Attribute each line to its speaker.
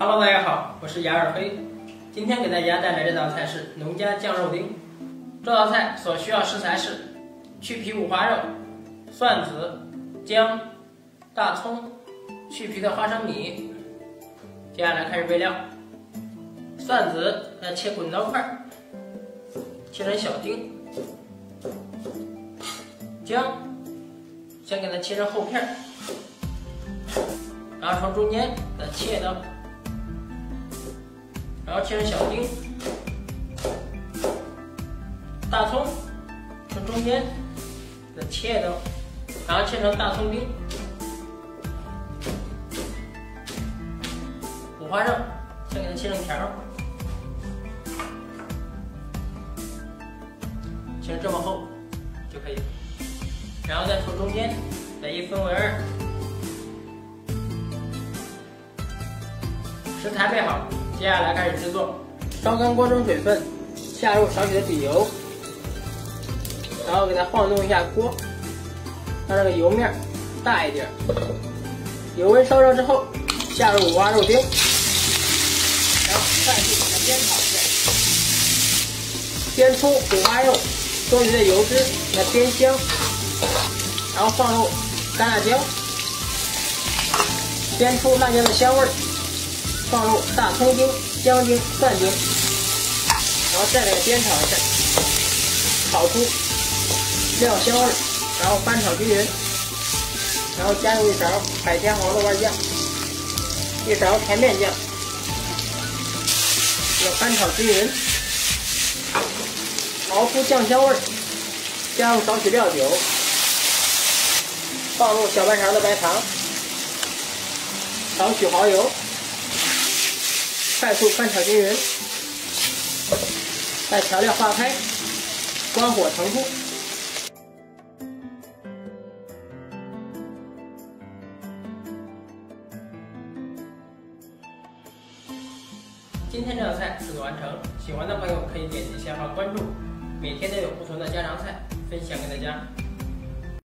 Speaker 1: Hello，大家好，我是雅尔飞，今天给大家带来这道菜是农家酱肉丁。这道菜所需要食材是去皮五花肉、蒜子、姜、大葱、去皮的花生米。接下来开始备料，蒜子要切滚刀块，切成小丁；姜先给它切成厚片儿，然后从中间再切一刀。然后切成小丁，大葱从中间再切一刀，然后切成大葱丁，五花肉先给它切成条，切成这么厚就可以了，然后再从中间再一分为二，食材备好。接下来开始制作，烧干锅中水分，下入少许的底油，然后给它晃动一下锅，让这个油面大一点。油温烧热之后，下入五花肉丁，然后快速给它煸炒一下，煸出五花肉多余的油脂，给它煸香，然后放入干辣椒，煸出辣椒的香味儿。放入大葱丁、姜丁、蒜丁，然后再来煸炒一下，炒出料香味，然后翻炒均匀，然后加入一勺海天黄豆瓣酱，一勺甜面酱，要翻炒均匀，熬出酱香味，加入少许料酒，放入小半勺的白糖，少许蚝油。快速翻炒均匀，待调料化开，关火盛出。今天这道菜制作完成，喜欢的朋友可以点击下方关注，每天都有不同的家常菜分享给大家。